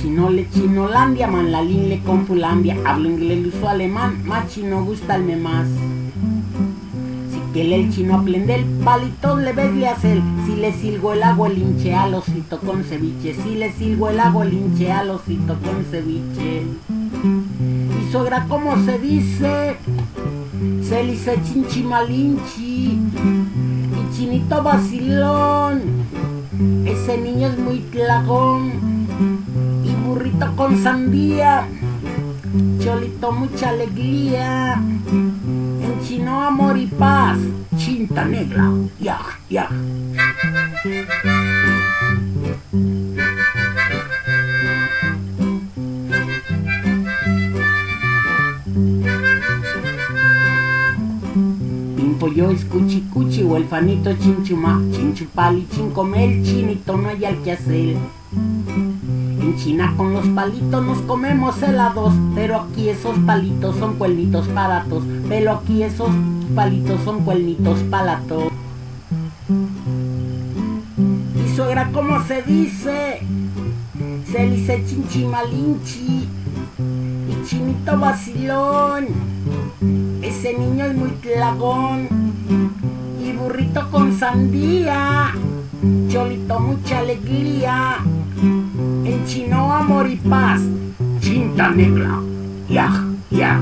Chino le chinolandia, man la le con fulandia, hablo inglés, uso alemán, más chino gustarme más. Si quiere el chino aprende el le ves le hacer, si le silgo el agua el hinche al osito con ceviche, si le silgo el agua el hinche al osito con ceviche. Y suegra como se dice, se dice chinchimalinchi, y chinito vacilón, ese niño es muy clagón burrito con sandía, cholito mucha alegría, en chino amor y paz, chinta negra, ya, ya. Yo es cuchi cuchi o el fanito chinchuma, chinchupali, chincomel, chinito no hay al que hacer. En China con los palitos nos comemos helados, pero aquí esos palitos son cuernitos baratos, pero aquí esos palitos son cuernitos palatos. Y suegra, ¿cómo se dice? Se dice chinchimalinchi y chinito vacilón. Ese niño es muy tlagón burrito con sandía, cholito mucha alegría en chino amor y paz, chinta negra, ya, ya.